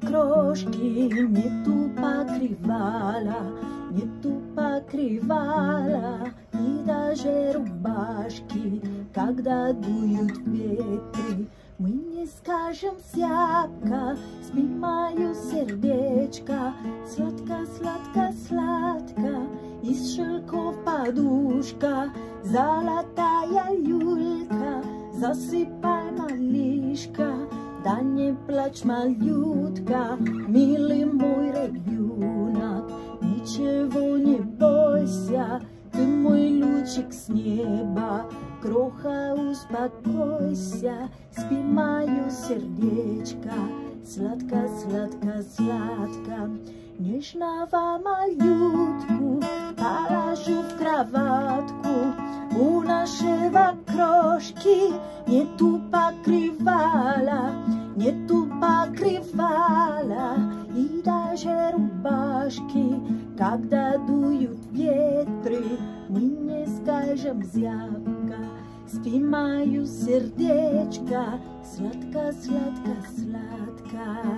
крошки, нету покрывала, нету покрывала и даже рубашки, когда дуют ветры. Мы не скажем зябко, спи мое сердечко, сладко, сладко, сладко, из шелков подушка, золотая люлька, засыпай малышка, да не плачь, малютка, милый мой ребенок, ничего не бойся, ты мой лучик с неба, Кроха, успокойся, спи мое сердечко, Сладко, сладко, сладко. Нежного малютку положу в кроватку, У нашего крошки нету покрывала и даже рубашки, Когда дуют ветры, мы не скажем зябко, Спи мою сердечко, сладко, сладко, сладко.